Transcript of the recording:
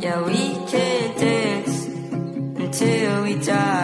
Yeah, we can dance until we die.